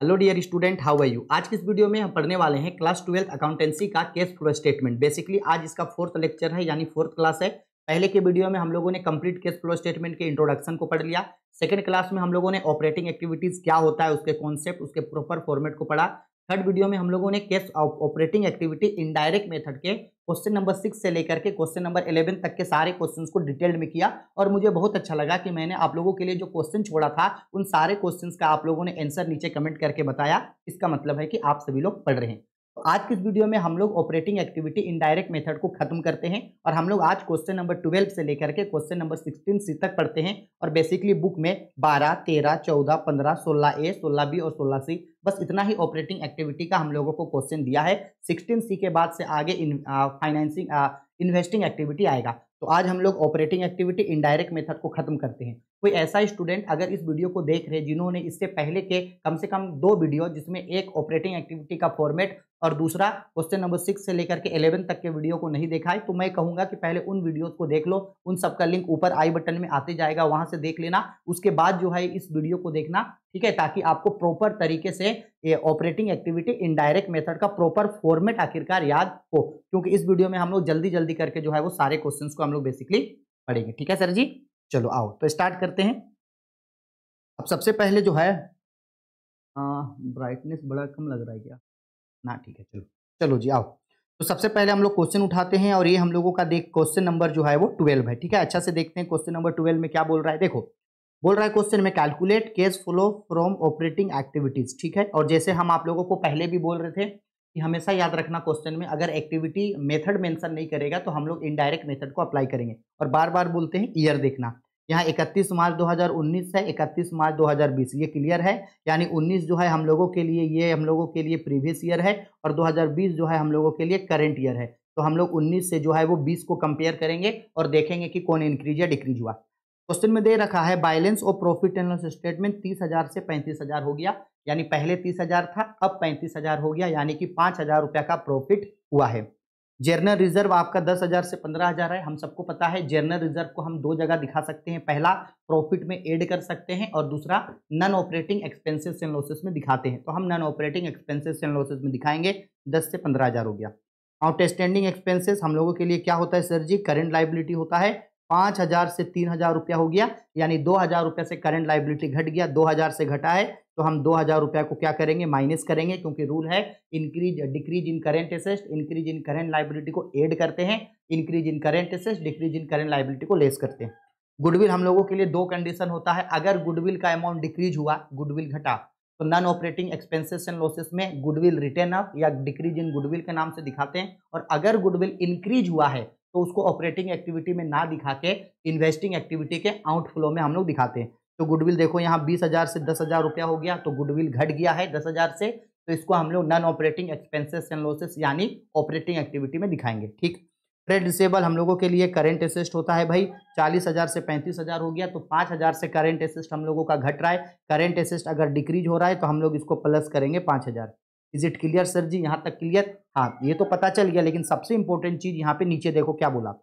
Hello dear student how are you आज की इस वीडियो में हम पढ़ने वाले हैं क्लास ट्वेल्थ अकाउंटेंसी का केस फ्लो स्टेटमेंट बेसिकली आज इसका फोर्थ लेक्चर है, यानी फोर्थ क्लास है। पहले के वीडियो में हम लोगों ने कंप्लीट केस फ्लो स्टेटमेंट के इंट्रोडक्शन को पढ़ लिया। सेकंड क्लास में हम लोगों ने ऑपरेटिंग एक्टिविटीज़ क्या होता है, उसके कॉन्सेप्ट उसके प्रॉपर फॉर्मेट को पढ़ा। थर्ड वीडियो में हम लोगों ने cash operating activity indirect method के क्वेश्चन नंबर सिक्स से लेकर के क्वेश्चन नंबर इलेवन तक के सारे क्वेश्चन को डिटेल्ड में किया और मुझे बहुत अच्छा लगा कि मैंने आप लोगों के लिए जो क्वेश्चन छोड़ा था, उन सारे क्वेश्चन का आप लोगों ने आंसर नीचे कमेंट करके बताया। इसका मतलब है कि आप सभी लोग पढ़ रहे हैं। आज की वीडियो में हम लोग ऑपरेटिंग एक्टिविटी इनडायरेक्ट मेथड को खत्म करते हैं और हम लोग आज क्वेश्चन नंबर ट्वेल्व से लेकर के क्वेश्चन नंबर सिक्सटीन सी तक पढ़ते हैं और बेसिकली बुक में बारह, तेरह, चौदह, पंद्रह, सोलह ए सोलह बी और सोलह सी बस इतना ही ऑपरेटिंग एक्टिविटी का हम लोगों को क्वेश्चन दिया है। सिक्सटीन सी के बाद से आगे फाइनेंसिंग इन्वेस्टिंग एक्टिविटी आएगा। तो आज हम लोग ऑपरेटिंग एक्टिविटी इनडायरेक्ट मेथड को खत्म करते हैं। कोई ऐसा स्टूडेंट अगर इस वीडियो को देख रहे जिन्होंने इससे पहले के कम से कम दो वीडियो जिसमें एक ऑपरेटिंग एक्टिविटी का फॉर्मेट और दूसरा क्वेश्चन नंबर सिक्स से लेकर के इलेवन तक के वीडियो को नहीं देखा है तो मैं कहूँगा कि पहले उन वीडियोस को देख लो, उन सबका लिंक ऊपर आई बटन में आते जाएगा, वहाँ से देख लेना, उसके बाद जो है इस वीडियो को देखना, ठीक है, ताकि आपको प्रॉपर तरीके से ये ऑपरेटिंग एक्टिविटी इनडायरेक्ट मेथड का प्रॉपर फॉर्मेट आखिरकार याद हो, क्योंकि इस वीडियो में हम लोग जल्दी जल्दी करके जो है वो सारे क्वेश्चन को हम लोग बेसिकली पढ़ेंगे, ठीक है सर जी? चलो आओ तो स्टार्ट करते हैं। अब सबसे पहले जो है ब्राइटनेस बड़ा कम लग रहा है क्या? ना ठीक है, चलो। चलो जी, आओ। तो सबसे पहले हम लोग क्वेश्चन उठाते हैं और ये हम लोगों का देख क्वेश्चन नंबर जो है वो ट्वेल्व है, ठीक है? अच्छा से देखते हैं क्वेश्चन नंबर ट्वेल्व में क्या बोल रहा है। देखो, बोल रहा है क्वेश्चन में calculate cash flow from operating activities ठीक है? और जैसे हम आप लोगों को पहले भी बोल रहे थे कि हमेशा याद रखना क्वेश्चन में, अगर एक्टिविटी मेथड मेंशन नहीं करेगा तो हम लोग इनडायरेक्ट मेथड को अप्लाई करेंगे। और बार बार बोलते हैं ईयर देखना। यहाँ 31 मार्च 2019 है 31 मार्च 2020 ये क्लियर है। यानी 19 जो है हम लोगों के लिए, ये हम लोगों के लिए प्रीवियस ईयर है और 2020 जो है हम लोगों के लिए करंट ईयर है। तो हम लोग 19 से जो है वो 20 को कंपेयर करेंगे और देखेंगे कि कौन इंक्रीज या डिक्रीज हुआ। क्वेश्चन में दे रखा है बैलेंस और प्रॉफिट एंड लॉस स्टेटमेंट तीस हज़ार से पैंतीस हज़ार हो गया। यानी पहले तीस हज़ार था, अब पैंतीस हज़ार हो गया। यानी कि पाँच हज़ार का प्रॉफिट हुआ है। जर्नल रिज़र्व आपका दस हज़ार से पंद्रह हज़ार है, हम सबको पता है। जर्नल रिज़र्व को हम दो जगह दिखा सकते हैं। पहला प्रॉफिट में ऐड कर सकते हैं और दूसरा non operating expenses and losses में दिखाते हैं। तो हम non operating expenses and losses में दिखाएँगे। दस से पंद्रह हज़ार हो गया। आउटस्टैंडिंग एक्सपेंसेस हम लोगों के लिए क्या होता है सर जी? करेंट लाइबिलिटी होता है। पाँच हज़ार से तीन हज़ार रुपया हो गया, यानी दो हज़ार रुपया से करंट लाइबिलिटी घट गया, दो हज़ार से घटा है। तो हम दो हज़ार रुपया को क्या करेंगे? माइनस करेंगे, क्योंकि रूल है increase decrease in current asset increase in current liability को ऐड करते हैं increase in current asset decrease in current liability को लेस करते हैं। गुडविल हम लोगों के लिए दो कंडीशन होता है। अगर गुडविल का अमाउंट डिक्रीज हुआ गुडविल घटा तो non operating expenses and losses में गुडविल रिटर्न अप या डिक्रीज इन गुडविल के नाम से दिखाते हैं। और अगर गुडविल इंक्रीज हुआ है तो उसको ऑपरेटिंग एक्टिविटी में ना दिखा के इन्वेस्टिंग एक्टिविटी के आउटफ्लो में हम लोग दिखाते हैं। तो गुडविल देखो यहाँ बीस हज़ार से दस हज़ार रुपया हो गया तो गुडविल घट गया है दस हज़ार से तो इसको हम लोग non operating expenses and losses यानी ऑपरेटिंग एक्टिविटी में दिखाएँगे, ठीक? ट्रेड रिसेबल हम लोगों के लिए करेंट एसेस्ट होता है भाई, चालीस हज़ार से पैंतीस हज़ार हो गया तो पाँच हज़ार से करेंट एसेस्ट हम लोगों का घट रहा है करेंट एसेस्ट अगर डिक्रीज हो रहा है तो हम लोग इसको प्लस करेंगे पाँच हज़ार। Is it clear sir ji? यहाँ तक क्लियर हाँ ये तो पता चल गया, लेकिन सबसे इंपॉर्टेंट चीज़ यहाँ पे नीचे देखो क्या बोला।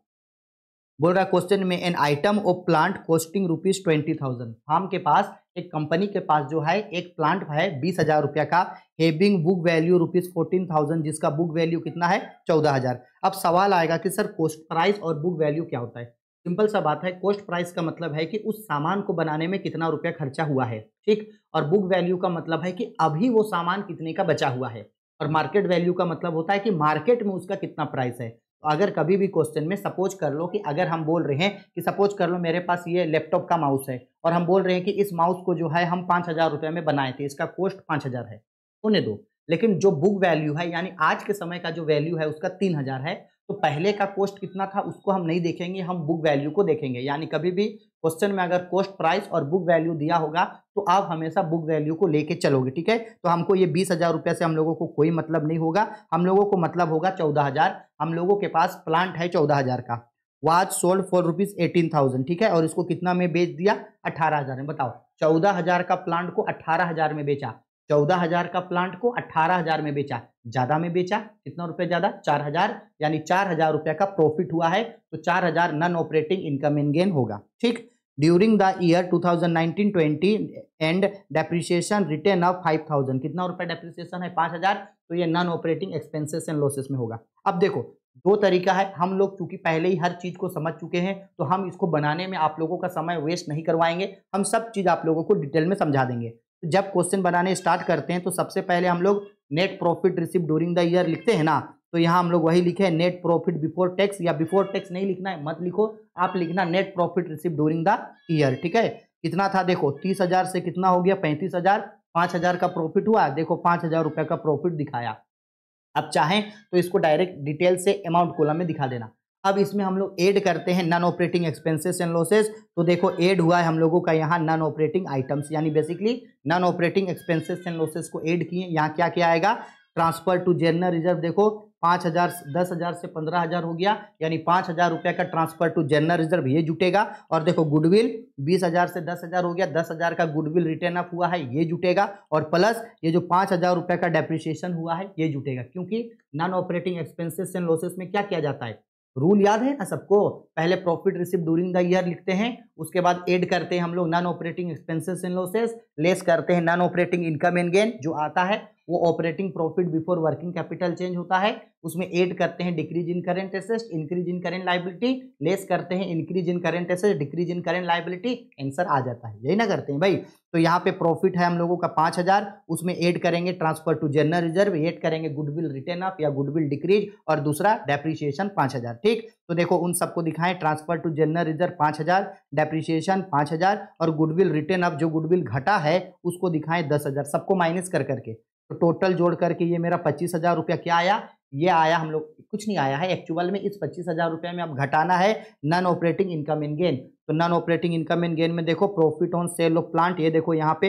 बोल रहा है क्वेश्चन में an item of plant costing rupees twenty thousand हम के पास, एक कंपनी के पास जो है, एक प्लांट है, बीस हज़ार रुपया का having book value rupees fourteen thousand जिसका बुक वैल्यू कितना है, चौदह हज़ार। अब सवाल आएगा कि, सर कॉस्ट प्राइस और बुक वैल्यू क्या होता है? सिंपल सा बात है कॉस्ट प्राइस का मतलब है कि उस सामान को बनाने में कितना रुपया खर्चा हुआ है, ठीक? और बुक वैल्यू का मतलब है कि अभी वो सामान कितने का बचा हुआ है? और मार्केट वैल्यू का मतलब होता है कि मार्केट में उसका कितना प्राइस है? अगर कभी भी क्वेश्चन में सपोज़ कर लो कि अगर हम बोल रहे हैं कि सपोज़ कर लो मेरे पास ये लैपटॉप का माउस है और हम बोल रहे हैं कि इस माउस को जो है हम पाँच हज़ार रुपये में बनाए थे, इसका कॉस्ट पाँच हज़ार है उन्हें दो। लेकिन जो बुक वैल्यू है, यानी आज के समय का जो वैल्यू है, उसका तीन हज़ार है तो पहले का कॉस्ट कितना था, उसको हम नहीं देखेंगे, हम बुक वैल्यू को देखेंगे। यानी कभी भी क्वेश्चन में अगर कॉस्ट प्राइस और बुक वैल्यू दिया होगा तो आप हमेशा बुक वैल्यू को लेके चलोगे, ठीक है? तो हमको ये बीस हज़ार रुपये से हम लोगों को कोई मतलब नहीं होगा। हम लोगों को मतलब होगा चौदह हज़ार। हम लोगों के पास प्लांट है चौदह हज़ार का। Was sold for rupees eighteen thousand ठीक है? और इसको कितना में बेच दिया? अठारह हज़ार में। बताओ, चौदह हज़ार का प्लांट को अठारह हज़ार में बेचा। चौदह हज़ार का प्लांट को अट्ठारह हज़ार में बेचा। ज़्यादा में बेचा, कितना रुपए ज़्यादा? चार हज़ार, यानी चार हज़ार रुपया का प्रॉफिट हुआ है तो चार हज़ार non operating income in gain होगा, ठीक? During the year 2019-20 and depreciation written off 5000 कितना रुपए डेप्रिसिएशन है? 5000 तो ये non operating expenses and losses में होगा। अब देखो, दो तरीका है। हम लोग चूँकि पहले ही हर चीज़ को समझ चुके हैं तो हम इसको बनाने में आप लोगों का समय वेस्ट नहीं करवाएँगे। हम सब चीज़ आप लोगों को डिटेल में समझा देंगे। तो जब क्वेश्चन बनाने स्टार्ट करते हैं तो सबसे पहले हम लोग net profit receive during the year लिखते हैं ना? तो यहाँ हम लोग वही लिखे नेट प्रॉफिट बिफोर टैक्स या बिफोर टैक्स नहीं लिखना है, मत लिखो, आप लिखना net profit receive during the year ठीक है? कितना था, देखो, तीस हज़ार से कितना हो गया? पैंतीस हज़ार, पाँच हज़ार का प्रॉफिट हुआ, देखो, पाँच हज़ार रुपये का प्रॉफिट दिखाया। अब चाहें तो इसको डायरेक्ट डिटेल से अमाउंट कोलम में दिखा देना। अब इसमें हम लोग ऐड करते हैं non operating expenses and losses तो देखो ऐड हुआ है हम लोगों का यहाँ नॉन ऑपरेटिंग आइटम्स यानी basically non operating expenses and losses को ऐड किए, यहाँ क्या क्या आएगा? ट्रांसफ़र टू जनरल रिज़र्व देखो पाँच हज़ार, दस हज़ार से पंद्रह हज़ार हो गया, यानी पाँच हज़ार रुपये का ट्रांसफ़र टू जनरल रिज़र्व ये जुटेगा। और देखो गुडविल बीस हज़ार से दस हज़ार हो गया, दस हज़ार का गुडविल रिटर्न अप हुआ है, ये जुटेगा। और प्लस ये जो पाँच हज़ार रुपये का डेप्रिसिएशन हुआ है, ये जुटेगा। क्योंकि non operating expenses and losses में क्या किया जाता है? रूल याद है ना सबको? पहले profit receive during the year लिखते हैं, उसके बाद ऐड करते हैं हम लोग non operating expenses and losses less करते हैं non operating income and gain जो आता है वो operating profit before working capital change होता है। उसमें ऐड करते हैं decrease in current asset increase in current liability less करते हैं increase in current asset decrease in current liability answer आ जाता है। यही ना करते हैं भाई। तो यहाँ पे प्रॉफिट है हम लोगों का पाँच हज़ार, उसमें ऐड करेंगे transfer to general reserve add करेंगे गुडविल रिटर्न अप या गुडविल डिक्रीज और दूसरा डेप्रिसिएशन पाँच हज़ार, ठीक? तो देखो उन सबको दिखाएँ ट्रांसफ़र टू जनरल रिज़र्व पाँच हज़ार डेप्रिसिएशन पाँच हज़ार और गुडविल रिटर्न अप जो गुडविल घटा है, उसको दिखाएँ दस हज़ार, सबको माइनस कर करके। तो टोटल जोड़ करके ये मेरा पच्चीस हज़ार रुपया क्या आया? ये आया हम लोग, कुछ नहीं आया है एक्चुअल में, इस पच्चीस हज़ार रुपये में अब घटाना है non operating income in gain तो non operating income in gain में देखो profit on sale of plant ये देखो यहाँ पे,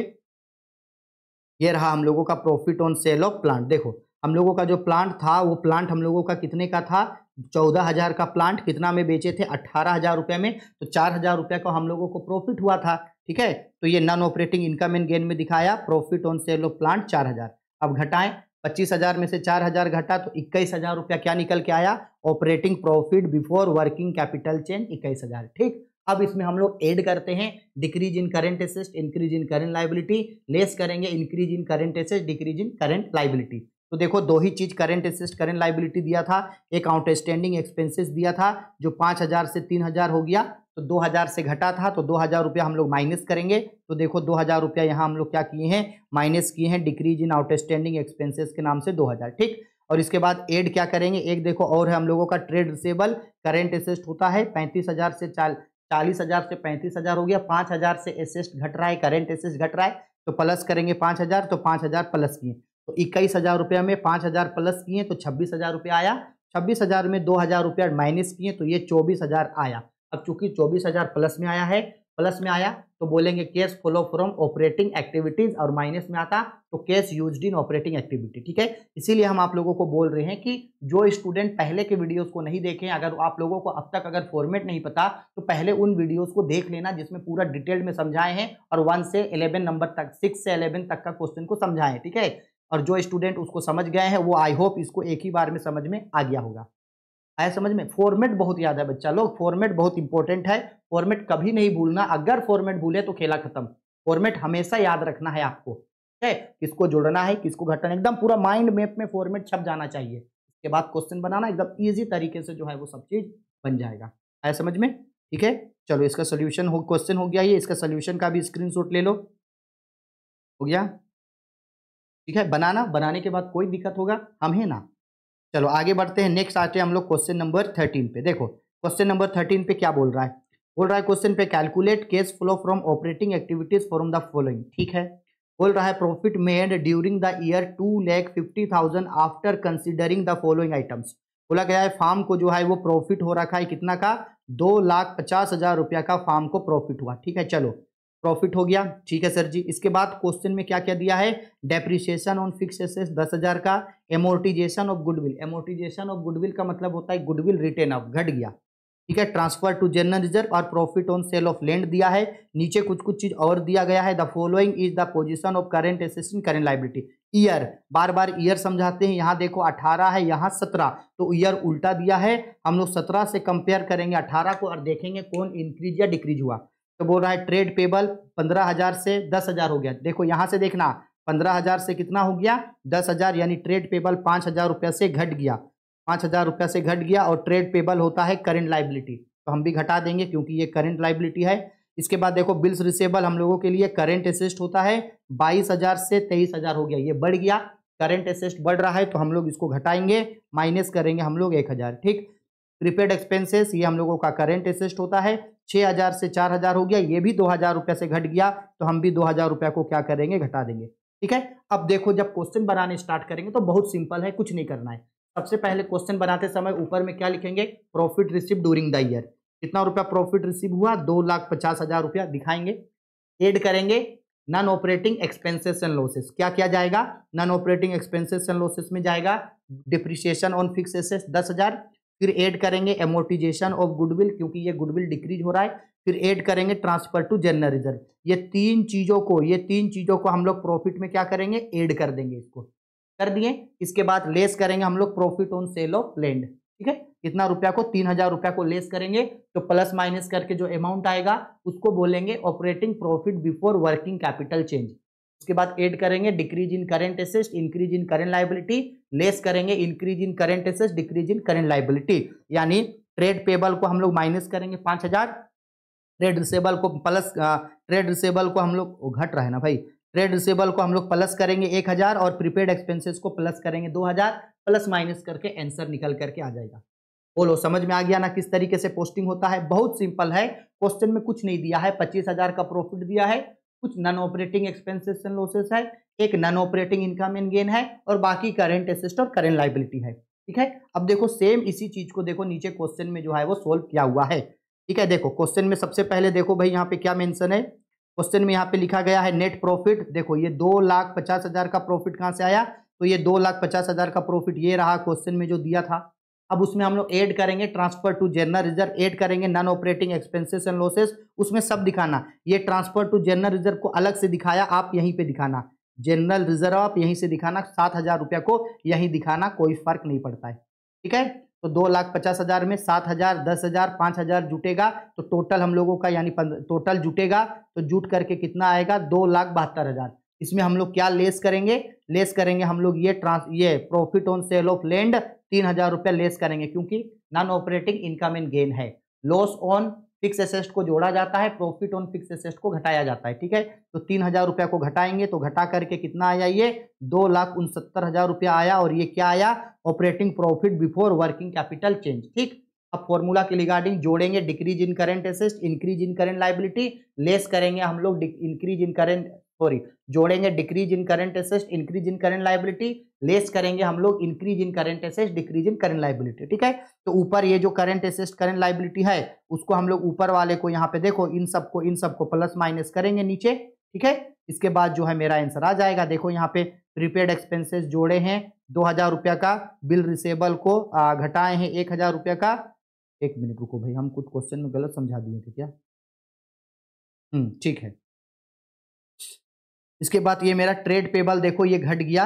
ये रहा हम लोगों का profit on sale of plant देखो। हम लोगों का जो प्लांट था, वो प्लांट हम लोगों का कितने का था? चौदह हज़ार का प्लांट कितना में बेचे थे? अट्ठारह हज़ार रुपये में। तो चार हज़ार रुपये का हम लोगों को प्रॉफिट हुआ था, ठीक है? तो ये non operating income in gain में दिखाया profit on sale of plant चार हज़ार। अब घटाएँ, पच्चीस हज़ार में से चार हज़ार घटा तो इक्कीस हज़ार रुपया क्या निकल के आया? Operating profit before working capital change इक्कीस हज़ार। ठीक? अब इसमें हम लोग ऐड करते हैं decrease in current asset increase in current liability less करेंगे increase in current asset decrease in current liability तो देखो, दो ही चीज़ करेंट एसेस्ट करेंट लाइबिलिटी दिया था, एक आउटस्टैंडिंग एक्सपेंसेस दिया था, जो पाँच हज़ार से तीन हज़ार हो गया तो दो हज़ार से घटा था तो दो हज़ार रुपया हम लोग माइनस करेंगे। तो देखो दो हज़ार रुपया यहाँ हम लोग क्या किए हैं? माइनस किए हैं डिक्रीज इन आउटस्टैंडिंग एक्सपेंसेस के नाम से दो हज़ार, ठीक? और इसके बाद एड क्या करेंगे? एक देखो और है हम लोगों का ट्रेड रिसेबल, करेंट एसेस्ट होता है, पैंतीस हज़ार से चाल, चालीस हज़ार से पैंतीस हज़ार हो गया, पाँच हज़ार से एसेस्ट घट रहा है, करेंट एसेस्ट घट रहा है तो प्लस करेंगे पाँच हज़ार तो पाँच हज़ार प्लस किए। तो इक्कीस हज़ार रुपया में पाँच हज़ार प्लस किए तो छब्बीस हज़ार रुपया आया। छब्बीस हज़ार में दो हज़ार रुपया माइनस किए तो ये चौबीस हज़ार आया। अब चूँकि चौबीस हज़ार प्लस में आया है, प्लस में आया तो बोलेंगे cash flow from operating activities और माइनस में आता तो cash use in operating activity ठीक है? इसीलिए हम आप लोगों को बोल रहे हैं कि जो स्टूडेंट पहले के वीडियोस को नहीं देखें, अगर आप लोगों को अब तक अगर फॉर्मेट नहीं पता तो पहले उन वीडियोस को देख लेना जिसमें पूरा डिटेल में समझाए हैं और वन से इलेवन नंबर तक सिक्स से इलेवन तक का क्वेश्चन को समझाएँ, ठीक है? और जो स्टूडेंट उसको समझ गए हैं, वो आई होप इसको एक ही बार में समझ में आ गया होगा। आया समझ में? फॉर्मेट बहुत याद है बच्चा लोग। फॉर्मेट बहुत इंपॉर्टेंट है। फॉर्मेट कभी नहीं भूलना। अगर फॉर्मेट भूले तो खेला खत्म। फॉर्मेट हमेशा याद रखना है आपको। है? किसको जोड़ना है, किसको घटाना एकदम पूरा माइंड मैप में फॉर्मेट छप जाना चाहिए। इसके बाद क्वेश्चन बनाना, एकदम ईजी तरीके से जो है वो सब चीज़ बन जाएगा। आया समझ में? ठीक है? चलो इसका सोल्यूशन हो क्वेश्चन हो गया ये। इसका सोल्यूशन का भी स्क्रीन ले लो। हो गया? ठीक है? बनाना। बनाने के बाद कोई दिक्कत होगा? हम ना। चलो आगे बढ़ते हैं। नेक्स्ट आते हैं हम लोग क्वेश्चन नंबर थर्टीन पे। देखो क्वेश्चन नंबर थर्टीन पे क्या बोल रहा है? बोल रहा है क्वेश्चन पे calculate cash flow from operating activities from the following ठीक है? बोल रहा है profit made during the year two lakh fifty thousand after considering the following items बोला गया है फार्म को जो है वो प्रॉफिट हो रखा है कितना का? दो लाख पचास हज़ार रुपया का फार्म को प्रॉफिट हुआ, ठीक है? चलो प्रॉफिट हो गया। ठीक है, सर जी। इसके बाद क्वेश्चन में क्या क्या दिया है? डेप्रिसिएशन ऑन फिक्स एसेस दस हज़ार का। Amortisation of goodwill amortisation of goodwill का मतलब होता है गुडविल रिटेन ऑफ़ घट गया। ठीक है ट्रांसफ़र टू जनरल रिज़र्व और profit on sale of land दिया है। नीचे कुछ कुछ चीज़ और दिया गया है। The following is the position of current एसेसन current liability year बार बार ईयर समझाते हैं। यहाँ देखो 18 है, यहाँ 17 तो ईयर उल्टा दिया है। हम लोग 17 से कंपेयर करेंगे 18 को और देखेंगे कौन इंक्रीज या डिक्रीज हुआ। तो बोल रहा है ट्रेड पेबल पंद्रह हज़ार से दस हज़ार हो गया। देखो, यहाँ से देखना, पंद्रह हज़ार से कितना हो गया? दस हज़ार, यानी ट्रेड पेबल पाँच हज़ार रुपया से घट गया। पाँच हज़ार रुपया से घट गया और ट्रेड पेबल होता है करेंट लाइबिलिटी तो हम भी घटा देंगे क्योंकि ये करेंट लाइबिलिटी है। इसके बाद देखो बिल्स रिसेबल हम लोगों के लिए करेंट असिस्ट होता है। बाईस हज़ार से तेईस हज़ार हो गया, ये बढ़ गया। करेंट असिस्ट बढ़ रहा है तो हम लोग इसको घटाएँगे। माइनस करेंगे हम लोग एक हज़ार, ठीक? प्रीपेड एक्सपेंसेस ये हम लोगों का करेंट असिस्ट होता है। छः हज़ार से चार हज़ार हो गया, ये भी दो हज़ार रुपये से घट गया तो हम भी दो हज़ार रुपये को क्या करेंगे? घटा देंगे। ठीक है? अब देखो, जब क्वेश्चन बनाने स्टार्ट करेंगे तो बहुत सिंपल है, कुछ नहीं करना है। सबसे पहले क्वेश्चन बनाते समय ऊपर में क्या लिखेंगे? Profit receive during the year कितना रुपया प्रॉफिट रिसीव हुआ? दो लाख पचास हज़ार रुपया दिखाएँगे। एड करेंगे। Non operating expenses and losses क्या किया जाएगा? Non operating expenses and losses में जाएगा। डिप्रिसिएशन ऑन फिक्स एसेस दस हज़ार। फिर ऐड करेंगे एमोर्टिजेशन ऑफ़ गुडविल क्योंकि ये गुडविल डिक्रीज हो रहा है। फिर ऐड करेंगे ट्रांसफ़र टू जनरल रिज़र्व ये तीन चीज़ों को, ये तीन चीज़ों को हम लोग प्रॉफिट में क्या करेंगे? ऐड कर देंगे इसको। कर दिए। इसके बाद लेस करेंगे हम लोग profit on sale of land ठीक है? कितना रुपया को? तीन हज़ार रुपया को लेस करेंगे तो प्लस माइनस करके जो अमाउंट आएगा, उसको बोलेंगे operating profit before working capital change उसके बाद ऐड करेंगे decrease in current assets increase in current liability less करेंगे increase in current assets decrease in current liability यानी ट्रेड पेबल को हम लोग माइनस करेंगे पाँच हज़ार। ट्रेड रिसेबल को प्लस ट्रेड रिसेबल को हम लोग घट रहा है ना भाई? ट्रेड रिसेबल को हम लोग प्लस करेंगे एक हज़ार और प्रीपेड एक्सपेंसेस को प्लस करेंगे दो हज़ार प्लस माइनस करके आंसर निकल करके आ जाएगा। बोलो, समझ में आ गया ना किस तरीके से पोस्टिंग होता है? बहुत सिंपल है। क्वेश्चन में कुछ नहीं दिया है। पच्चीस हज़ार का प्रॉफिट दिया है। कुछ non operating expenses and losses है, एक non operating income and gain है, और बाकी करेंट एसेस्ट और करेंट लाइबिलिटी है। ठीक है? अब देखो सेम इसी चीज़ को देखो, नीचे क्वेश्चन में जो है वो सोल्व किया हुआ है। ठीक है? देखो क्वेश्चन में सबसे पहले देखो भाई, यहाँ पे क्या मेंशन है? क्वेश्चन में यहाँ पे लिखा गया है नेट प्रॉफिट देखो, ये दो लाख पचास हज़ार का प्रॉफिट कहाँ से आया? तो ये दो लाख पचास हज़ार का प्रॉफिट ये रहा क्वेश्चन में जो दिया था। अब उसमें हम लोग ऐड करेंगे transfer to general reserve add करेंगे non operating expenses and losses उसमें सब दिखाना। ये ट्रांसफ़र टू जनरल रिज़र्व को अलग से दिखाया, आप यहीं पे दिखाना। जनरल रिज़र्व आप यहीं से दिखाना, सात हज़ार रुपया को यहीं दिखाना, कोई फ़र्क नहीं पड़ता है। ठीक है? तो दो लाख पचास हज़ार में सात हज़ार, दस हज़ार, पाँच हज़ार जुटेगा तो टोटल हम लोगों का यानी टोटल जुटेगा तो जुट करके कितना आएगा? दो लाख बहत्तर हज़ार। इसमें हम लोग क्या लेस करेंगे? लेस करेंगे हम लोग ये ट्रांस, ये profit on sale of land तीन हज़ार रुपया लेस करेंगे क्योंकि non operating income and gain है। लॉस ऑन फिक्स एसेस्ट को जोड़ा जाता है प्रॉफिट ऑन फिक्स एसेस्ट को घटाया जाता है, ठीक है? तो तीन हज़ार रुपया को घटाएँगे तो घटा करके कितना आया ये? दो लाख उनसत्तर हज़ार रुपया आया और ये क्या आया? Operating profit before working capital change ठीक? अब फॉर्मूला के रिगार्डिंग जोड़ेंगे decrease in current asset increase in current liability less करेंगे हम लोग इंक्रीज इन करेंट सॉरी जोड़ेंगे decrease in current asset increase in current liability less करेंगे हम लोग increase in current asset decrease in current liability ठीक है? तो ऊपर ये जो करंट एसेस्ट करंट लाइबिलिटी है, उसको हम लोग ऊपर वाले को यहाँ पे देखो, इन सबको इन सबको प्लस माइनस करेंगे नीचे, ठीक है? इसके बाद जो है मेरा आंसर आ जाएगा। देखो यहाँ पे प्रीपेड एक्सपेंसेस जोड़े हैं, दो हज़ार रुपया का बिल रिसेबल को घटाए हैं एक हज़ार रुपया का। एक मिनट, रुको भाई, हम कुछ क्वेश्चन में गलत समझा दिए थे क्या? हम्म ठीक है। इसके बाद ये मेरा ट्रेड पेबल देखो, ये घट गया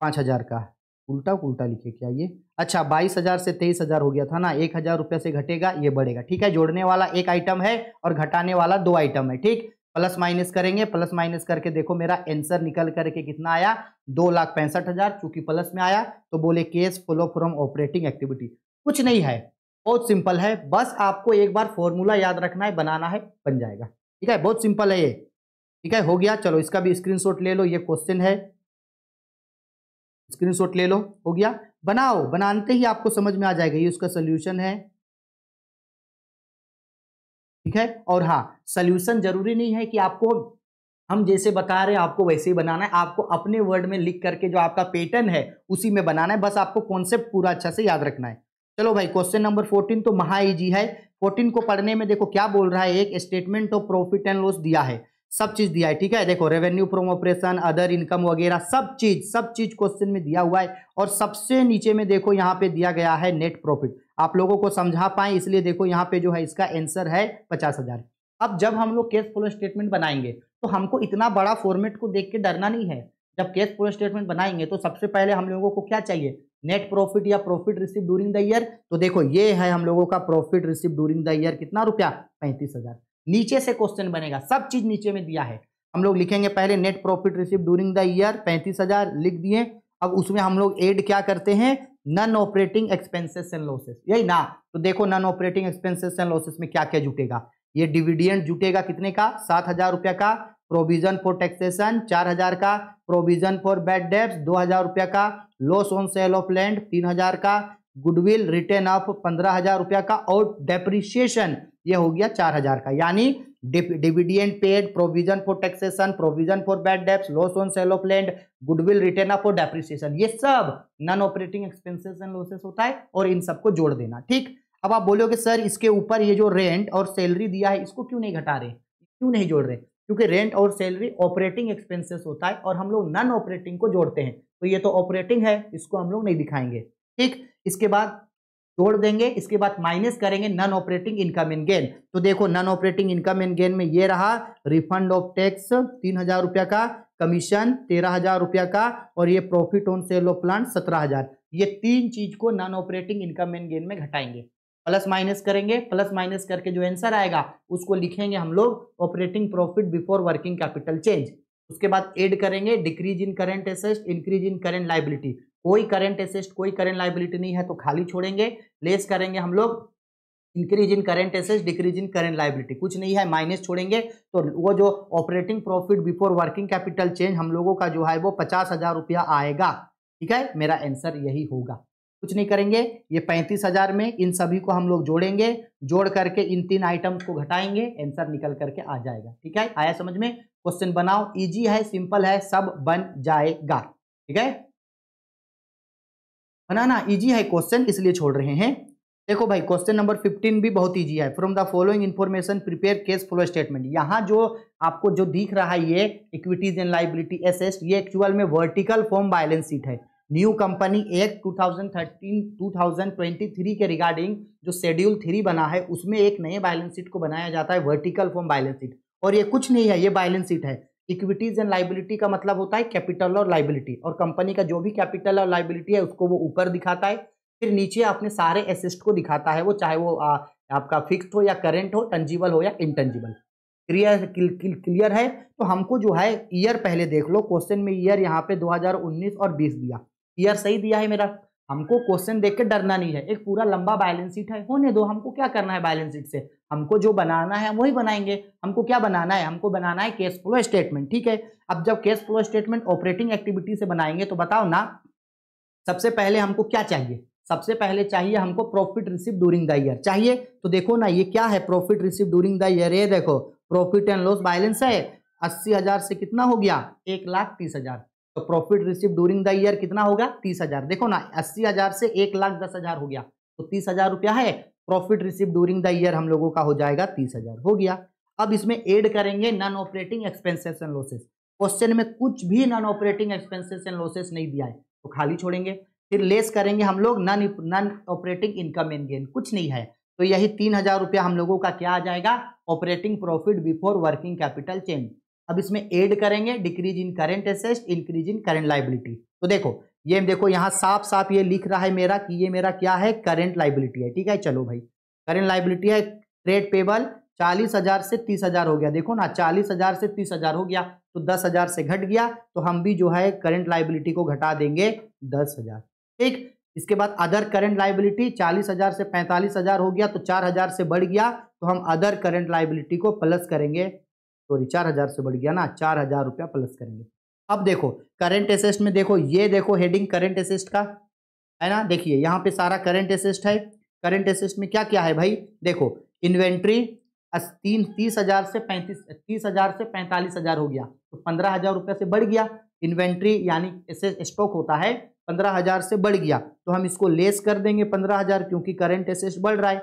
पाँच हज़ार का। उल्टा उल्टा लिखे क्या ये? अच्छा बाईस हज़ार से तेईस हज़ार हो गया था ना, एक हज़ार रुपये से घटेगा, ये बढ़ेगा। ठीक है, जोड़ने वाला एक आइटम है और घटाने वाला दो आइटम है, ठीक? प्लस माइनस करेंगे, प्लस माइनस करके देखो मेरा आंसर निकल करके कितना आया? दो लाख पैंसठ हज़ार, चूँकि प्लस में आया तो बोले cash flow from operating activity कुछ नहीं है, बहुत सिंपल है, बस आपको एक बार फॉर्मूला याद रखना है, बनाना है, बन जाएगा। ठीक है, बहुत सिंपल है ये। ठीक है, हो गया। चलो, इसका भी स्क्रीनशॉट ले लो, ये क्वेश्चन है। स्क्रीनशॉट ले लो, हो गया। बनाओ, बनाते ही आपको समझ में आ जाएगा, ये उसका सोल्यूशन है। ठीक है? और हाँ सोल्यूशन ज़रूरी नहीं है कि आपको, हम जैसे बता रहे हैं, आपको वैसे ही बनाना है। आपको अपने वर्ड में लिख करके जो आपका पैटर्न है, उसी में बनाना है। बस आपको कॉन्सेप्ट पूरा अच्छा से याद रखना है। चलो भाई क्वेश्चन नंबर फोर्टीन तो महा इजी है। फोर्टीन को पढ़ने में देखो क्या बोल रहा है? एक statement of profit and loss दिया है। सब चीज़ दिया है, ठीक है? देखो revenue from operation other income वगैरह, सब चीज़ सब चीज़ क्वेश्चन में दिया हुआ है और सबसे नीचे में देखो, यहाँ पे दिया गया है नेट प्रॉफिट आप लोगों को समझा पाए, इसलिए देखो, यहाँ पे जो है, इसका आंसर है पचास हज़ार। अब जब हम लोग केस फ्लो स्टेटमेंट बनाएँगे तो हमको इतना बड़ा फॉर्मेट को देख के डरना नहीं है। जब केस फ्लो स्टेटमेंट बनाएँगे तो सबसे पहले हम लोगों को क्या चाहिए? नेट प्रॉफिट या profit receive during the year तो देखो, ये है हम लोगों का profit receive during the year कितना रुपया? पैंतीस हज़ार। नीचे से क्वेश्चन बनेगा। सब चीज़ नीचे में दिया है। हम लोग लिखेंगे पहले net profit receive during the year पैंतीस हज़ार लिख दिए। अब उसमें हम लोग एड क्या करते हैं? Non operating expenses and losses यही ना? तो देखो non operating expenses and losses में क्या क्या जुटेगा। ये डिविडेंड जुटेगा कितने का? सात हज़ार रुपया का। प्रोविज़न फॉर टैक्सेशन चार हज़ार का। प्रोविज़न फॉर बैड डेब्स दो हज़ार रुपया का। Loss on sale of land तीन हज़ार का। गुडविल रिटर्न ऑफ़ पंद्रह हज़ार रुपया का और डेप्रिसिएशन ये हो गया चार हज़ार का। यानी dividend paid provision for taxation provision for bad debts loss on sale of land goodwill written off और डेप्रिसिएशन ये सब non operating expenses and losses होता है और इन सबको जोड़ देना, ठीक? अब आप बोलोगे, सर, इसके ऊपर ये जो रेंट और सैलरी दिया है, इसको क्यों नहीं घटा रहे? क्यों नहीं जोड़ रहे? क्योंकि रेंट और सैलरी ऑपरेटिंग एक्सपेंसेस होता है और हम लोग नॉन ऑपरेटिंग को जोड़ते हैं। तो ये तो ऑपरेटिंग है, इसको हम लोग नहीं दिखाएँगे। ठीक? इसके बाद जोड़ देंगे, इसके बाद माइनस करेंगे non operating income in gain तो देखो non operating income in gain में ये रहा रिफंड ऑफ़ टैक्स तीन हज़ार रुपया का कमीशन तेरह हज़ार रुपया का, और ये profit on sale of plant सत्रह हज़ार। ये तीन चीज़ को non operating income in gain में घटाएँगे। प्लस माइनस करेंगे प्लस माइनस करके जो आंसर आएगा, उसको लिखेंगे हम लोग operating profit before working capital change उसके बाद एड करेंगे decrease in current assets increase in current liability कोई करेंट एसेस्ट कोई करेंट लाइबिलिटी नहीं है तो खाली छोड़ेंगे लेस करेंगे हम लोग increase in current assets decrease in current liability कुछ नहीं है माइनस छोड़ेंगे तो वो जो operating profit before working capital change हम लोगों का जो है वो पचास हज़ार रुपया आएगा, ठीक है? मेरा आंसर यही होगा। कुछ नहीं करेंगे, ये पैंतीस हज़ार में इन सभी को हम लोग जोड़ेंगे, जोड़ करके इन तीन आइटम्स को घटाएँगे आंसर निकल करके आ जाएगा, ठीक है? आया समझ में? क्वेश्चन बनाओ इजी है सिंपल है, सब बन जाएगा, ठीक है? बनाना इजी है क्वेश्चन इसलिए छोड़ रहे हैं। देखो भाई क्वेश्चन नंबर 15 भी बहुत इजी है। From the following information prepare cash flow statement यहाँ जो आपको जो दिख रहा है, ये इक्विटीज एंड लाइबिलिटी एसेस्ट ये एक्चुअल में वर्टिकल फॉर्म बैलेंस शीट है। न्यू कंपनी एक्ट 2013 2023 के रिगार्डिंग जो शेड्यूल थ्री बना है, उसमें एक नए बैलेंस शीट को बनाया जाता है वर्टिकल फॉर्म बैलेंस शीट और ये कुछ नहीं है, ये बैलेंस शीट है। इक्विटीज एंड लाइबिलिटी का मतलब होता है कैपिटल और लाइबिलिटी और कंपनी का जो भी कैपिटल और लाइबिलिटी है उसको वो ऊपर दिखाता है फिर नीचे अपने सारे एसेस्ट को दिखाता है वो चाहे वो आ, आपका फिक्स्ड हो या करेंट हो टंजीबल हो या इंटंजीबल क्लियर क्लियर है? तो हमको जो है ईयर पहले देख लो क्वेश्चन में ईयर यहाँ पे 2019 और 20 दिया। ईयर सही दिया है मेरा? हमको क्वेश्चन देख के डरना नहीं है। एक पूरा लंबा बैलेंस शीट है। होने दो, हमको क्या करना है बैलेंस शीट से? हमको जो बनाना है, वही बनाएँगे। हमको क्या बनाना है? हमको बनाना है कैश फ्लो स्टेटमेंट ठीक है? अब जब cash flow statement operating activity से बनाएँगे तो बताओ ना, सबसे पहले हमको क्या चाहिए? सबसे पहले चाहिए हमको profit receive during the year चाहिए? तो देखो ना, ये क्या है profit receive during the year ये देखो प्रॉफिट एंड लॉस बैलेंस है। अस्सी हज़ार से कितना हो गया? एक लाख तीस हज़ार। तो profit receive during the year कितना होगा? तीस हज़ार। देखो ना, अस्सी हज़ार से एक लाख दस हज़ार हो गया। तो तीस हज़ार रुपया है profit receive during the year हम लोगों का हो जाएगा तीस हज़ार। हो गया। अब इसमें एड करेंगे non operating expenses and losses question में कुछ भी non operating expenses and losses नहीं दिया है तो खाली छोड़ेंगे। फिर लेस करेंगे हम लोग non non operating income and gain कुछ नहीं है। तो यही तीन हज़ार रुपया हम लोगों का क्या आ जाएगा? Operating profit before working capital change अब इसमें एड करेंगे decrease in current asset increase in current liability तो देखो, ये देखो यहाँ साफ़ साफ़ ये लिख रहा है मेरा कि ये मेरा क्या है? करेंट लाइबिलिटी है। ठीक है? चलो भाई। करेंट लाइबिलिटी है ट्रेड पेबल चालीस हज़ार से तीस हज़ार हो गया। देखो ना, चालीस हज़ार से तीस हज़ार हो गया तो दस हज़ार से घट गया तो हम भी जो है करंट लाइबिलिटी को घटा देंगे दस हज़ार। ठीक? इसके बाद अदर करंट लाइबिलिटी चालीस हज़ार से पैंतालीस हज़ार हो गया तो चार हज़ार से बढ़ गया तो हम अदर करंट लाइबिलिटी को प्लस करेंगे सॉरी, चार हज़ार से बढ़ गया ना, चार हज़ार रुपया प्लस करेंगे। अब देखो करंट एसेस्ट में देखो, ये देखो हेडिंग करंट एसेस्ट का, है ना? देखिए, यहाँ पे सारा करंट एसेस्ट है। करंट एसेस्ट में क्या क्या है भाई? देखो इन्वेंट्री तीन, तीस हज़ार से पैंतीस, तीस हज़ार से पैंतालीस हज़ार हो गया तो पंद्रह हज़ार रुपया से बढ़ गया। इन्वेंट्री यानी स्टॉक होता है, पंद्रह हज़ार से बढ़ गया तो हम इसको लेस कर देंगे पंद्रह हज़ार, क्योंकि करंट एसेस्ट बढ़ रहा है।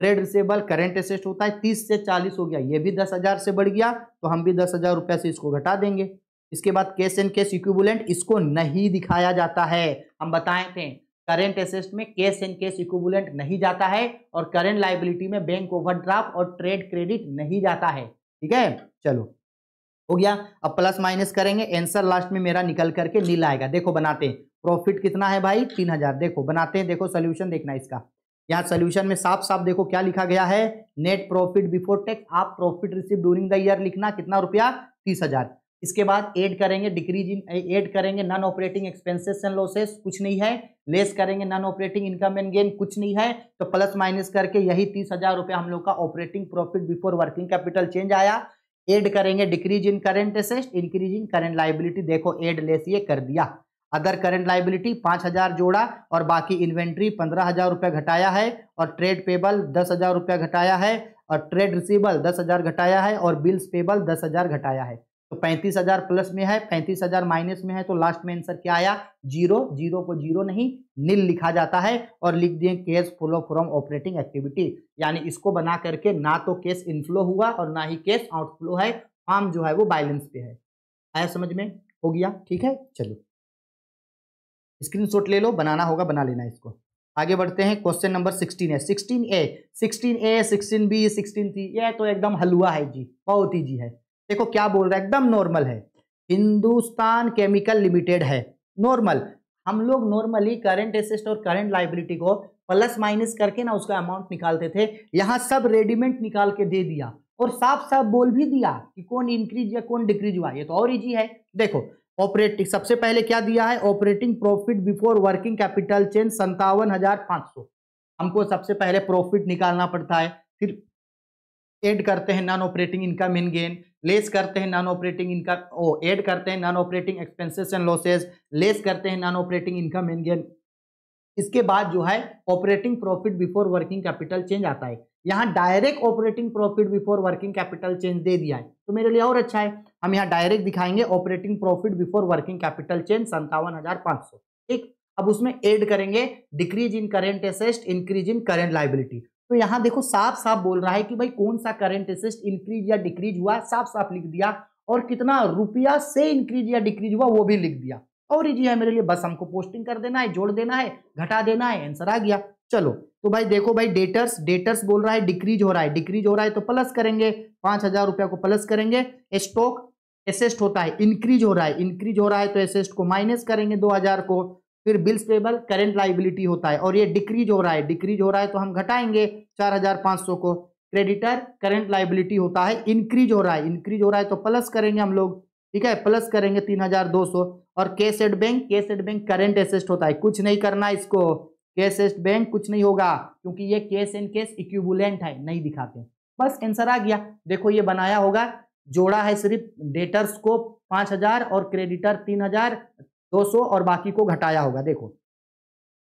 ट्रेड रिसेबल करंट एसेस्ट होता है, तीस से चालीस हो गया। ये भी दस हज़ार से बढ़ गया तो हम भी दस हज़ार रुपया से इसको घटा देंगे। इसके बाद केस एंड केस इक्विबुलेंट इसको नहीं दिखाया जाता है। हम बताए थे करेंट एसेस्ट में केस एंड केस इक्विबुलेंट नहीं जाता है और करेंट लाइबिलिटी में बैंक ओवरड्राफ्ट और ट्रेड क्रेडिट नहीं जाता है। ठीक है? चलो। हो गया। अब प्लस माइनस करेंगे। आंसर लास्ट में मेरा निकल करके नील आएगा। देखो, बनाते हैं। प्रॉफिट कितना है भाई? तीन हज़ार। देखो, बनाते हैं। देखो सोल्यूशन देखना इसका। यहाँ सोल्यूशन में साफ़ साफ़ देखो क्या लिखा गया है? नेट प्रॉफिट बिफोर टैक्स आप profit receive during the year लिखना कितना रुपया? तीस हज़ार। इसके बाद ऐड करेंगे डिक्रीज इन ऐड करेंगे non operating expenses and losses कुछ नहीं है। लेस करेंगे non operating income and gain कुछ नहीं है। तो प्लस माइनस करके यही तीस हज़ार रुपया हम लोग का operating profit before working capital change आया। एड करेंगे decrease in current asset increase in current liability देखो एड लेस ये कर दिया। अदर करंट लाइबिलिटी पाँच हज़ार जोड़ा और बाकी इन्वेंट्री पंद्रह हज़ार रुपया घटाया है और ट्रेड पेबल दस हज़ार रुपया घटाया है और ट्रेड रिसीबल दस हज़ार घटाया है और बिल्स पेबल दस हज़ार घटाया है। तो पैंतीस हज़ार प्लस में है, पैंतीस हज़ार माइनस में है तो लास्ट में आंसर क्या आया? ज़ीरो ज़ीरो को ज़ीरो नहीं नील लिखा जाता है और लिख दिए cash flow from operating activity यानी इसको बना करके ना तो केस इनफ्लो हुआ और ना ही केस आउटफ्लो है फार्म जो है वो बैलेंस पे है। आया समझ में? हो गया? ठीक है? चलो। स्क्रीनशॉट ले लो, बनाना होगा, बना लेना इसको। आगे बढ़ते हैं क्वेश्चन नंबर सिक्सटीन है। Sixteen A sixteen A sixteen B sixteen C ये तो एकदम हलवा है जी, बहुत ही जी है। देखो क्या बोल रहा है, एकदम नॉर्मल है। हिंदुस्तान केमिकल लिमिटेड है। नॉर्मल हम लोग नॉर्मली करंट एसेस्ट और करंट लाइबिलिटी को प्लस माइनस करके ना उसका अमाउंट निकालते थे। यहाँ सब रेडीमेड निकाल के दे दिया। और साफ़ साफ़ बोल भी दिया कि कौन इंक्रीज या कौन डिक्रीज हुआ, ये तो और इजी है। देखो ऑपरेटिंग, सबसे पहले क्या दिया है? Operating profit before working capital change संतावन हज़ार पाँच सौ। हमको सबसे पहले प्रॉफिट निकालना पड़ता है, फिर एड करते हैं non operating income in gain, less करते हैं नॉन ऑपरेटिंग इनकम, ओ एड करते हैं non operating expenses and losses less करते हैं non operating income in gain. इसके बाद जो है, operating profit before working capital change आता है। यहाँ direct operating profit before working capital change दे दिया है। तो मेरे लिए और अच्छा है हम यहाँ डायरेक्ट दिखाएँगे operating profit before working capital change संतावन हज़ार पाँच सौ। ठीक? अब उसमें एड करेंगे decrease in current asset increase in current liability तो यहाँ देखो साफ़ साफ़ बोल रहा है कि भाई कौन सा करेंट एसेस्ट इंक्रीज या डिक्रीज हुआ साफ़ साफ़ लिख दिया। और कितना रुपया से इंक्रीज या डिक्रीज हुआ, वो भी लिख दिया। और इजी है मेरे लिए, बस हमको पोस्टिंग कर देना है, जोड़ देना है, घटा देना है आंसर आ गया। चलो तो भाई देखो भाई डेटर्स डेटर्स बोल रहा है डिक्रीज हो रहा है डिक्रीज हो रहा है तो प्लस करेंगे। पाँच हज़ार रुपया को प्लस करेंगे स्टॉक एसेस्ट होता है इंक्रीज हो रहा है इंक्रीज हो रहा है तो एसेस्ट को माइनस करेंगे दो हज़ार को, फिर बिल्स पेबल करेंट लाइबिलिटी होता है और ये डिक्रीज हो रहा है डिक्रीज हो रहा है तो हम घटाएँगे चार हज़ार पाँच सौ को। क्रेडिटर करेंट लाइबिलिटी होता है इंक्रीज हो रहा है इंक्रीज हो रहा है तो प्लस करेंगे हम लोग, ठीक है प्लस करेंगे तीन हज़ार दो सौ। और के सेट बैंक के सेट बैंक करेंट एसेस्ट होता है, कुछ नहीं करना इसको। केस एस्ट बैंक कुछ नहीं होगा, क्योंकि ये केस एंड केस इक्विबुलेंट है, नहीं दिखाते। बस आंसर आ गया। देखो, ये बनाया होगा। जोड़ा है सिर्फ़ डेटर्स को पाँच हज़ार और क्रेडिटर तीन हज़ार, दो सौ और बाकी को घटाया होगा। देखो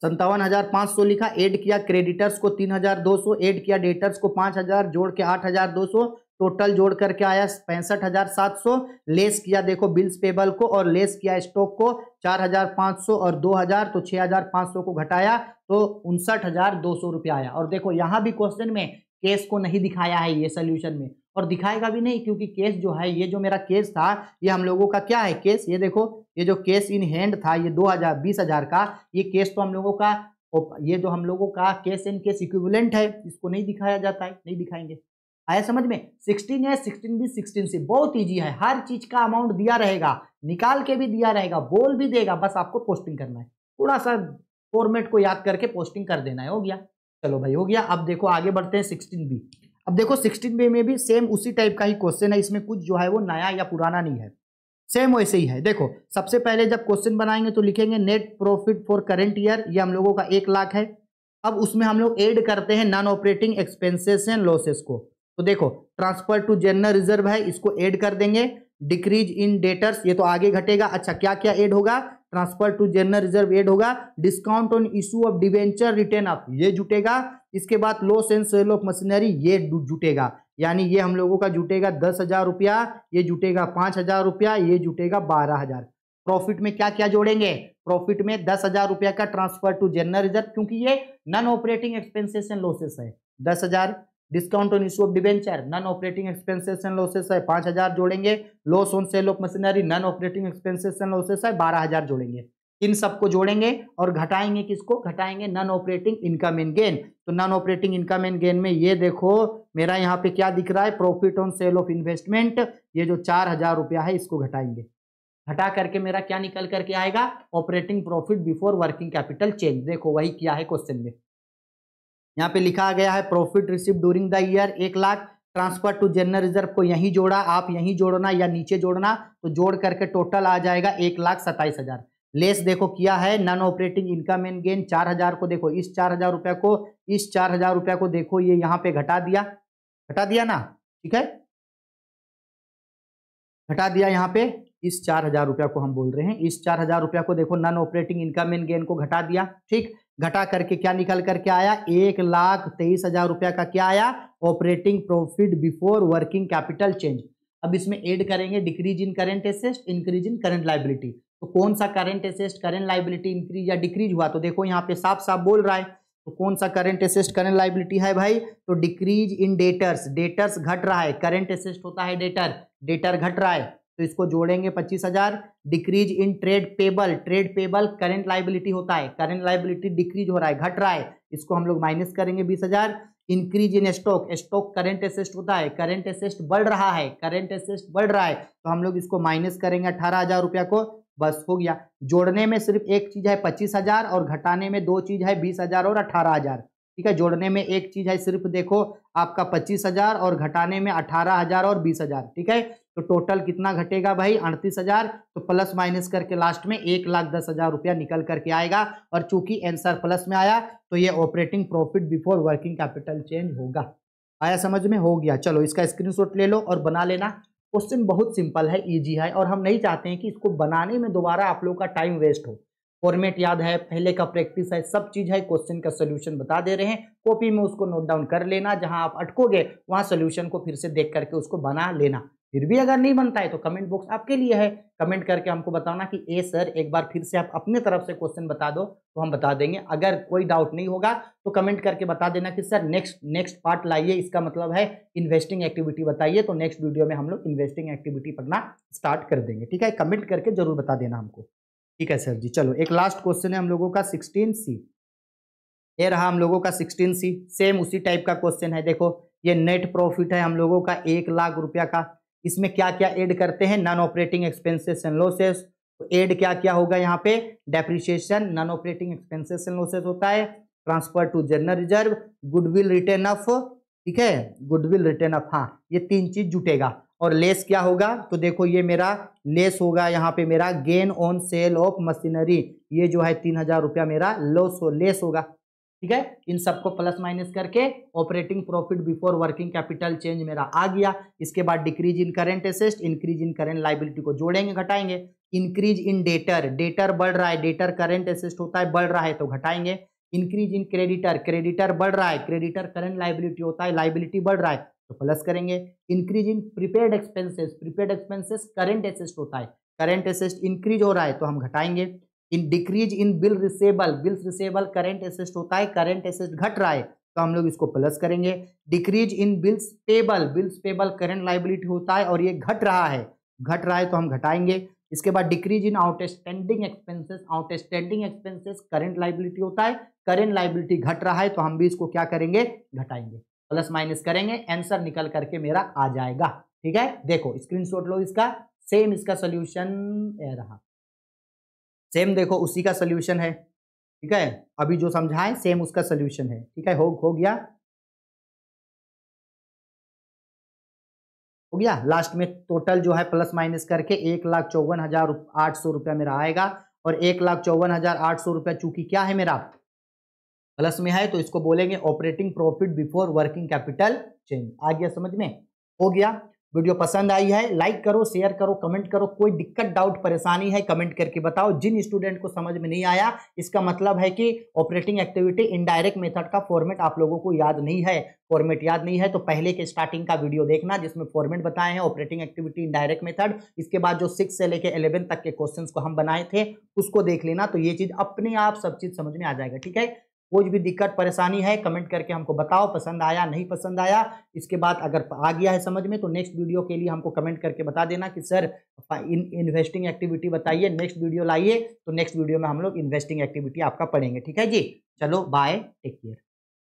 संतावन हज़ार पाँच सौ लिखा ऐड किया क्रेडिटर्स को तीन हज़ार, दो सौ ऐड किया डेटर्स को पाँच हज़ार, जोड़ के आठ हज़ार, दो सौ टोटल जोड़ करके आया पैंसठ हज़ार सात सौ। लेस किया, देखो बिल्स पेबल को और लेस किया स्टॉक को चार हज़ार पाँच सौ और दो हज़ार तो छः हज़ार पाँच सौ को घटाया तो उनसठ हज़ार दो सौ रुपया आया। और देखो, यहाँ भी क्वेश्चन में केस को नहीं दिखाया है ये सोल्यूशन में। और दिखाएगा भी नहीं क्योंकि केस जो है, ये जो मेरा केस था, ये हम लोगों का क्या है केस? ये देखो, ये जो केस इन हैंड था, ये दो हज़ार बीस हज़ार का, ये केस तो हम लोगों का ये जो हम लोगों का केस इन केस इक्विवेलेंट है, इसको नहीं दिखाया जाता है, नहीं दिखाएँगे। आया समझ में? सिक्सटीन है सिक्सटीन बी सिक्सटीन सी बहुत ईजी है, हर चीज़ का अमाउंट दिया रहेगा, निकाल के भी दिया रहेगा, बोल भी देगा, बस आपको पोस्टिंग करना है। थोड़ा सा फॉर्मेट को याद करके पोस्टिंग कर देना है, हो गया। चलो भाई, हो गया। अब देखो, आगे बढ़ते हैं सिक्सटीन बी अब देखो सिक्सटीन बी में भी सेम उसी टाइप का ही क्वेश्चन है। इसमें कुछ जो है वो नया या पुराना नहीं है। सेम वैसे ही है। देखो, सबसे पहले जब क्वेश्चन बनाएँगे तो लिखेंगे net profit for current year ये हम लोगों का एक लाख है। अब उसमें हम लोग एड करते हैं non operating expenses and losses को। तो देखो ट्रांसफ़र टू जनरल रिज़र्व है, इसको एड कर देंगे। डिक्रीज इन डेटर्स ये तो आगे घटेगा। अच्छा क्या क्या एड होगा? Transfer to general reserve add होगा discount on issue of debenture written off ये जुटेगा। इसके बाद loss and sale of machinery ये जुटेगा। यानी ये हम लोगों का जुटेगा दस हज़ार रुपया, ये जुटेगा पाँच हज़ार रुपया, ये जुटेगा बारह हज़ार। प्रॉफिट में क्या क्या जोड़ेंगे? प्रॉफिट में दस हज़ार रुपया का ट्रांसफ़र टू जनरल रिज़र्व क्योंकि ये non operating expenses and losses है। दस हज़ार discount on issue of debenture non operating expenses and losses है, पाँच हज़ार जोड़ेंगे। Loss on sale of machinery non operating expenses and losses है, बारह हज़ार जोड़ेंगे। इन सबको जोड़ेंगे और घटाएँगे किसको? घटाएँगे non operating income and gain तो non operating income and gain में ये देखो, मेरा यहाँ पे क्या दिख रहा है? Profit on sale of investment ये जो चार हज़ार रुपया है, इसको घटाएँगे। घटा करके मेरा क्या निकल करके आएगा? Operating profit before working capital change देखो, वही क्या है क्वेश्चन में। यहाँ पे लिखा गया है profit receive during the year एक lakh transfer to general reserve को यहीं जोड़ा, आप यहीं जोड़ना या नीचे जोड़ना तो जोड़ करके टोटल आ जाएगा एक लाख सत्ताईस हज़ार। लेस देखो किया है non operating income and gain चार हज़ार को देखो, इस चार हज़ार रुपया को, इस चार हज़ार रुपया को देखो, ये यहाँ पे घटा दिया। घटा दिया ना? ठीक है? घटा दिया यहाँ पे, इस चार हज़ार रुपया को हम बोल रहे हैं, इस चार हज़ार रुपया को देखो non operating income and gain को घटा दिया। ठीक? घटा करके क्या निकल करके आया? एक लाख तेईस हज़ार रुपया का क्या आया? Operating profit before working capital change अब इसमें ऐड करेंगे decrease in current asset increase in current liability तो कौन सा current asset current liability increase या डिक्रीज हुआ? तो देखो यहाँ पे साफ़ साफ़ बोल रहा है तो कौन सा करेंट एसेस्ट करेंट लाइबिलिटी है भाई? तो डिक्रीज इन डेटर्स डेटर्स घट रहा है. करेंट एसेस्ट होता है डेटर डेटर घट रहा है. तो इसको जोड़ेंगे पच्चीस हज़ार। Decrease in trade payable trade payable current liability होता है। करेंट लाइबिलिटी डिक्रीज हो रहा है, घट रहा है। इसको हम लोग माइनस करेंगे बीस हज़ार। Increase in stock stock current asset होता है। करेंट एसेस्ट बढ़ रहा है। करेंट एसेस्ट बढ़ रहा है। तो हम लोग इसको माइनस करेंगे अठारह हज़ार रुपया को। बस हो गया। जोड़ने में सिर्फ़ एक चीज़ है पच्चीस हज़ार और घटाने में दो चीज़ है बीस हज़ार और अठारह हज़ार। ठीक है? जोड़ने में एक चीज़ है सिर्फ़ देखो, आपका पच्चीस हज़ार और घटाने में अठारह हज़ार और बीस हज़ार। ठीक है? तो टोटल कितना घटेगा भाई? अड़तीस हज़ार। तो प्लस माइनस करके लास्ट में एक लाख दस हज़ार रुपया निकल करके आएगा। और चूँकि आंसर प्लस में आया तो ये operating profit before working capital change होगा। आया समझ में? हो गया। चलो, इसका स्क्रीनशॉट ले लो और बना लेना। क्वेश्चन बहुत सिंपल है ईजी है। और हम नहीं चाहते हैं कि इसको बनाने में दोबारा आप लोग का टाइम वेस्ट हो। फॉर्मेट याद है, पहले का प्रैक्टिस है, सब चीज़ है। क्वेश्चन का सोल्यूशन बता दे रहे हैं। कॉपी में उसको नोट डाउन कर लेना। जहाँ आप अटकोगे, वहाँ सोल्यूशन को फिर से देख करके उसको बना लेना। फिर भी अगर नहीं बनता है तो कमेंट बॉक्स आपके लिए है। कमेंट करके हमको बताना कि, ए सर, एक बार फिर से आप अपने तरफ़ से क्वेश्चन बता दो तो हम बता देंगे। अगर कोई डाउट नहीं होगा तो कमेंट करके बता देना कि, सर नेक्स्ट नेक्स्ट पार्ट लाइए। इसका मतलब है इन्वेस्टिंग एक्टिविटी बताइए तो नेक्स्ट वीडियो में हम लोग इन्वेस्टिंग एक्टिविटी पढ़ना स्टार्ट कर देंगे। ठीक है? कमेंट करके ज़रूर बता देना हमको। ठीक है सर जी, चलो, एक लास्ट क्वेश्चन है हम लोगों का सिक्सटीन सी ये रहा हम लोगों का सिक्सटीन सी सेम उसी टाइप का क्वेश्चन है। देखो, ये नेट प्रॉफिट है हम लोगों का, एक लाख रुपया का। इसमें क्या क्या ऐड करते हैं? Non operating expenses and losses तो ऐड क्या क्या होगा यहाँ पे? Depreciation non operating expenses and losses होता है। Transfer to general reserve goodwill written off ठीक है? गुडविल रिटर्न ऑफ़ हाँ ये तीन चीज़ जुटेगा। और लेस क्या होगा? तो देखो ये मेरा लेस होगा यहाँ पे मेरा gain on sale of machinery ये जो है तीन हज़ार रुपया मेरा लॉस हो लेस होगा। ठीक है? इन सबको प्लस माइनस करके operating profit before working capital change मेरा आ गया। इसके बाद decrease in current asset increase in current liability को जोड़ेंगे, घटाएँगे। इंक्रीज इन डेटर डेटर बढ़ रहा है डेटर करेंट एसेस्ट होता है, बढ़ रहा है तो घटाएँगे। इंक्रीज इन क्रेडिटर क्रेडिटर बढ़ रहा है क्रेडिटर करेंट लाइबिलिटी होता है लाइबिलिटी बढ़ रहा है तो प्लस करेंगे। Increase in prepaid expenses prepaid expenses current asset होता है। करेंट एसेस्ट इंक्रीज हो रहा है तो हम घटाएँगे। In decrease in bill receivable bills receivable current asset होता है करेंट एसेस्ट घट रहा है तो हम लोग इसको प्लस करेंगे। Decrease in bills payable bills payable current liability होता है और ये घट रहा है। घट रहा है तो हम घटाएँगे। इसके बाद decrease in outstanding expenses outstanding expenses current liability होता है करेंट लाइबिलिटी घट रहा है तो हम भी इसको क्या करेंगे? घटाएँगे। प्लस माइनस करेंगे आंसर निकल करके मेरा आ जाएगा। ठीक है? देखो स्क्रीनशॉट लो इसका। सेम इसका सोल्यूशन रहा। सेम देखो, उसी का सोल्यूशन है। ठीक है? अभी जो समझाए सेम उसका सोल्यूशन है। ठीक है? हो हो गया? हो गया? लास्ट में टोटल जो है प्लस माइनस करके एक लाख चौवन हज़ार आठ सौ रुपया मेरा आएगा। और एक लाख चौवन हज़ार आठ सौ रुपया चूँकि क्या है मेरा? प्लस में है तो इसको बोलेंगे operating profit before working capital change आ गया समझ में? हो गया? वीडियो पसंद आई है लाइक करो शेयर करो कमेंट करो, कोई दिक्कत डाउट परेशानी है कमेंट करके बताओ। जिन स्टूडेंट को समझ में नहीं आया, इसका मतलब है कि ऑपरेटिंग एक्टिविटी इनडायरेक्ट मेथड का फॉर्मेट आप लोगों को याद नहीं है। फॉर्मेट याद नहीं है तो पहले के स्टार्टिंग का वीडियो देखना, जिसमें फॉर्मेट बताए हैं ऑपरेटिंग एक्टिविटी इनडायरेक्ट मेथड इसके बाद जो सिक्स से लेकर इलेवन तक के क्वेश्चन को हम बनाए थे, उसको देख लेना तो ये चीज़ अपने आप सब चीज़ समझ में आ जाएगा, ठीक है? कोई भी दिक्कत, परेशानी है, कमेंट करके हमको बताओ, पसंद आया, नहीं पसंद आया, इसके बाद अगर आ गया है समझ में तो नेक्स्ट वीडियो के लिए हमको कमेंट करके बता देना कि, सर इन इन्वेस्टिंग एक्टिविटी बताइए नेक्स्ट वीडियो लाइए तो नेक्स्ट वीडियो में हम लोग इन्वेस्टिंग एक्टिविटी आपका पढ़ेंगे, ठीक है जी? चलो बाय टेक केयर